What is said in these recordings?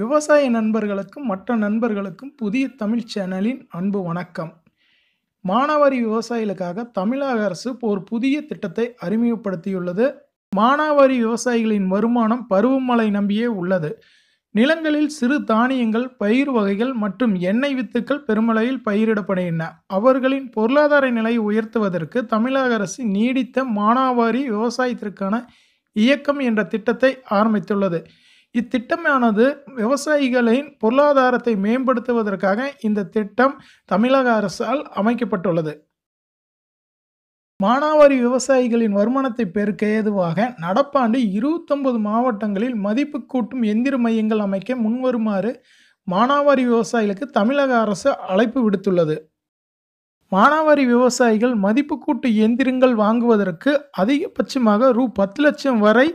விவசாய நண்பர்களுக்கும் மற்ற நண்பர்களுக்கும் புதிய தமிழ் சேனலின் அன்பு வணக்கம். மானாவாரி விவசாயிகளுக்காக தமிழக அரசு ஒரு புதிய திட்டத்தை அறிமுகப்படுத்தியுள்ளது. மானாவாரி விவசாயிகளின் வருமானம் பருவமழை நம்பியே உள்ளது. நிலங்களில் சிறு தானியங்கள் பயிர் வகைகள் மற்றும் எண்ணெய் வித்துக்கள் பெருமளவில் பயிரிடப்படுகின்றன. அவர்களின் பொருளாதார நிலையை உயர்த்துவதற்கு தமிழக அரசு நீடித்த மானாவாரி விவசாயத்திற்கான இயக்கம் என்ற திட்டத்தை ஆரம்பித்துள்ளது. இத்திட்டமானது விவசாயிகளின் பொருளாதாரத்தை மேம்படுத்துவதற்காக இந்த திட்டம் தமிழக அரசால் அமைக்கப்பட்டுள்ளது. மானாவாரி விவசாயிகளின் வருமானத்தை பெருக்க ஏதுவாக நடப்பாண்டு இருபத்தொன்பது மாவட்டங்களில் மதிப்பு கூட்டும் எந்திர மையங்கள் அமைக்க முன்வருமாறு மானாவாரி விவசாயிகளுக்கு தமிழக அரசு அழைப்பு விடுத்துள்ளது. மானாவாரி விவசாயிகள் மதிப்பு கூட்டு எந்திரங்கள் வாங்குவதற்கு அதிகபட்சமாக ரூ பத்து லட்சம் வரை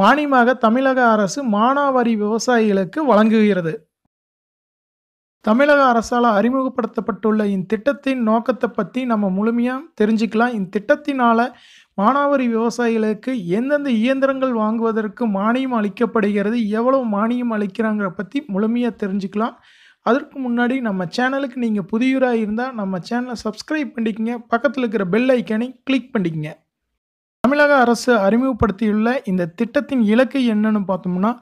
மானியமாக தமிழக அரசு மானாவாரி விவசாயிகளுக்கு வழங்குகிறது. தமிழக அரசால் அறிமுகப்படுத்தப்பட்டுள்ள இத்திட்டத்தின் நோக்கத்தை பற்றி நம்ம முழுமையாக தெரிஞ்சுக்கலாம். இத்திட்டத்தினால் மானாவாரி விவசாயிகளுக்கு எந்தெந்த இயந்திரங்கள் வாங்குவதற்கு மானியம் அளிக்கப்படுகிறது எவ்வளவு மானியம் அளிக்கிறாங்கிற பற்றி முழுமையாக தெரிஞ்சுக்கலாம். அதற்கு முன்னாடி நம்ம சேனலுக்கு நீங்கள் புதியவராக இருந்தால் நம்ம சேனலை சப்ஸ்கிரைப் பண்ணிக்கங்க. பக்கத்தில் இருக்கிற பெல் ஐக்கானை கிளிக் பண்ணிக்கங்க. தமிழக அரசு அறிமுகப்படுத்தியுள்ள இந்த திட்டத்தின் இலக்கு என்னன்னு பார்த்தோம்னா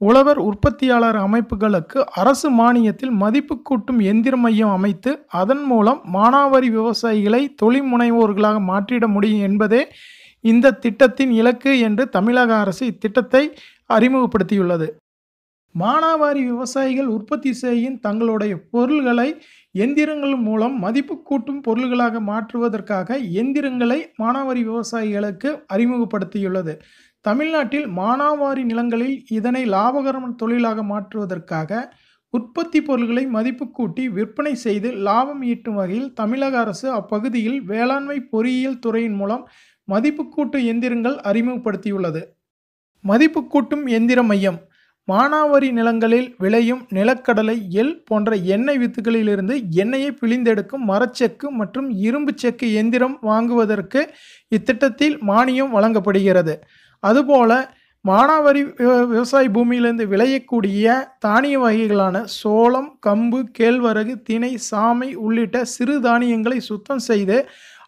உழவர் உற்பத்தியாளர் அமைப்புகளுக்கு அரசு மானியத்தில் மதிப்பு கூட்டும் எந்திர மையம் அமைத்து அதன் மூலம் மானாவாரி விவசாயிகளை தொழில் முனைவோர்களாக மாற்றிட முடியும் என்பதே இந்த திட்டத்தின் இலக்கு என்று தமிழக அரசு இத்திட்டத்தை அறிமுகப்படுத்தியுள்ளது. மானாவாரி விவசாயிகள் உற்பத்தி செய்யும் தங்களுடைய பொருள்களை எந்திரங்கள் மூலம் மதிப்பு கூட்டும் பொருள்களாக மாற்றுவதற்காக எந்திரங்களை மானாவாரி விவசாயிகளுக்கு அறிமுகப்படுத்தியுள்ளது. தமிழ்நாட்டில் மானாவாரி நிலங்களில் இதனை லாபகரமான தொழிலாக மாற்றுவதற்காக உற்பத்தி பொருள்களை மதிப்பு கூட்டி விற்பனை செய்து லாபம் ஈட்டும் வகையில் தமிழக அரசு அப்பகுதியில் வேளாண்மை பொறியியல் துறையின் மூலம் மதிப்பு கூட்டு எந்திரங்கள் அறிமுகப்படுத்தியுள்ளது. மதிப்பு கூட்டும் எந்திர மையம் மானாவரி நிலங்களில் விளையும் நிலக்கடலை எல் போன்ற எண்ணெய் வித்துகளிலிருந்து எண்ணெயை பிழிந்தெடுக்கும் மரச்செக்கு மற்றும் இரும்பு செக்கு எந்திரம் வாங்குவதற்கு இத்திட்டத்தில் மானியம் வழங்கப்படுகிறது. அதுபோல மானாவரி விவசாய பூமியிலிருந்து விளையக்கூடிய தானிய வகைகளான சோளம் கம்பு கேழ்வரகு திணை சாமை உள்ளிட்ட சிறு தானியங்களை சுத்தம் செய்து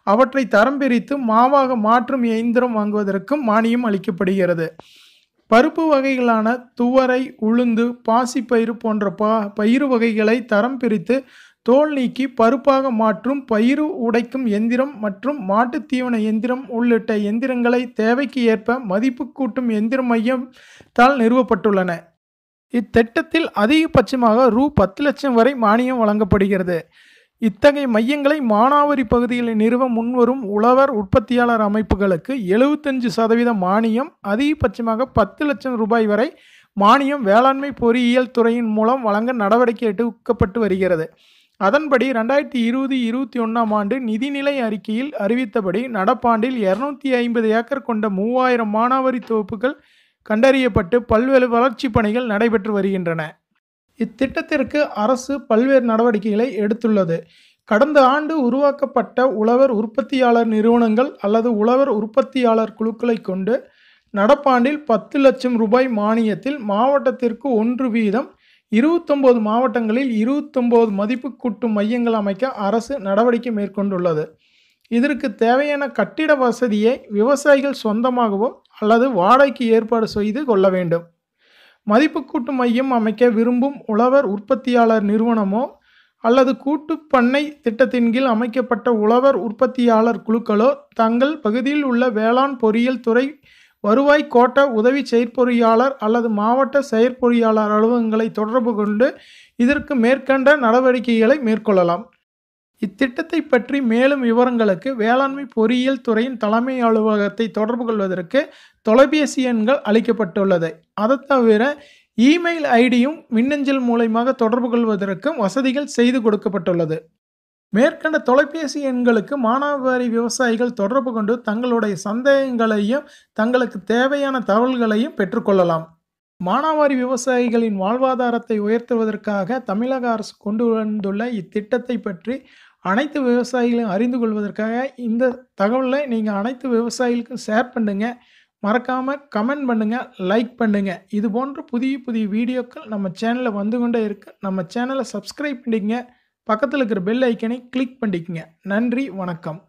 அவற்றை தரம் பிரித்து மாவாக மாற்றும் இயந்திரம் வாங்குவதற்கும் மானியம் அளிக்கப்படுகிறது. பருப்பு வகைகளான துவரை உளுந்து பாசிப்பயிறு போன்ற பா பயிறு வகைகளை தரம் பிரித்து தோல் நீக்கி பருப்பாக மாற்றும் பயிறு உடைக்கும் எந்திரம் மற்றும் மாட்டுத் தீவன எந்திரம் உள்ளிட்ட எந்திரங்களை தேவைக்கு ஏற்ப மதிப்பு கூட்டும் எந்திர மையத்தால் நிறுவப்பட்டுள்ளன. இத்திட்டத்தில் அதிகபட்சமாக ரூ பத்து லட்சம் வரை மானியம் வழங்கப்படுகிறது. இத்தகைய மையங்களை மானாவாரி பகுதியில் நிறுவ முன்வரும் உழவர் உற்பத்தியாளர் அமைப்புகளுக்கு எழுபத்தஞ்சு சதவீத மானியம் அதிகபட்சமாக பத்து லட்சம் ரூபாய் வரை மானியம் வேளாண்மை பொறியியல் துறையின் மூலம் வழங்க நடவடிக்கை எடுக்கப்பட்டு வருகிறது. அதன்படி ரெண்டாயிரத்தி இருபது இருபத்தி ஒன்றாம் ஆண்டு நிதிநிலை அறிக்கையில் அறிவித்தபடி நடப்பாண்டில் இரநூத்தி ஐம்பது ஏக்கர் கொண்ட மூவாயிரம் மானாவாரி தொகுப்புகள் கண்டறியப்பட்டு பல்வேறு வளர்ச்சி பணிகள் நடைபெற்று வருகின்றன. இத்திட்டத்திற்கு அரசு பல்வேறு நடவடிக்கைகளை எடுத்துள்ளது. கடந்த ஆண்டு உருவாக்கப்பட்ட உழவர் உற்பத்தியாளர் நிறுவனங்கள் அல்லது உழவர் உற்பத்தியாளர் குழுக்களை கொண்டு நடப்பாண்டில் பத்து லட்சம் ரூபாய் மானியத்தில் மாவட்டத்திற்கு ஒன்று வீதம் இருபத்தொம்போது மாவட்டங்களில் இருபத்தொம்போது மதிப்பு கூட்டும் மையங்கள் அமைக்க அரசு நடவடிக்கை மேற்கொண்டுள்ளது. இதற்கு தேவையான கட்டிட வசதியை விவசாயிகள் சொந்தமாகவோ அல்லது வாடகைக்கு ஏற்பாடு செய்து கொள்ள வேண்டும். மதிப்பு கூட்டு மையம் அமைக்க விரும்பும் உழவர் உற்பத்தியாளர் நிறுவனமோ அல்லது கூட்டு பண்ணை திட்டத்தின் கீழ் அமைக்கப்பட்ட உழவர் உற்பத்தியாளர் குழுக்களோ தங்கள் பகுதியில் உள்ள வேளாண் பொறியியல் துறை வருவாய் கோட்ட உதவி செயற்பொறியாளர் அல்லது மாவட்ட செயற்பொறியாளர் அலுவலகங்களை தொடர்பு கொண்டு இதற்கு மேற்கண்ட நடவடிக்கைகளை மேற்கொள்ளலாம். இத்திட்டத்தை பற்றி மேலும் விவரங்களுக்கு வேளாண்மை பொறியியல் துறையின் தலைமை அலுவலகத்தை தொடர்பு கொள்வதற்கு தொலைபேசி எண்கள் அளிக்கப்பட்டுள்ளது. அதை தவிர இமெயில் ஐடியும் மின்னஞ்சல் மூலயமாக தொடர்பு கொள்வதற்கும் வசதிகள் செய்து கொடுக்கப்பட்டுள்ளது. மேற்கண்ட தொலைபேசி எண்களுக்கு மானாவாரி விவசாயிகள் தொடர்பு கொண்டு தங்களுடைய சந்தேகங்களையும் தங்களுக்கு தேவையான தகவல்களையும் பெற்றுக்கொள்ளலாம் மானாவாரி விவசாயிகளின் வாழ்வாதாரத்தை உயர்த்துவதற்காக தமிழக அரசு கொண்டு வந்துள்ள இத்திட்டத்தை பற்றி அனைத்து விவசாயிகளையும் அறிந்து கொள்வதற்காக இந்த தகவலை நீங்கள் அனைத்து விவசாயிகளுக்கும் ஷேர் பண்ணுங்கள் மறக்காமல் கமெண்ட் பண்ணுங்கள் லைக் பண்ணுங்கள் இது போன்ற புதிய புதிய வீடியோக்கள் நம்ம சேனலில் வந்து கொண்டே இருக்கு. நம்ம சேனலை சப்ஸ்கிரைப் பண்ணிக்கங்க. பக்கத்தில் இருக்கிற பெல் ஐக்கனை கிளிக் பண்ணிக்கங்க. நன்றி, வணக்கம்.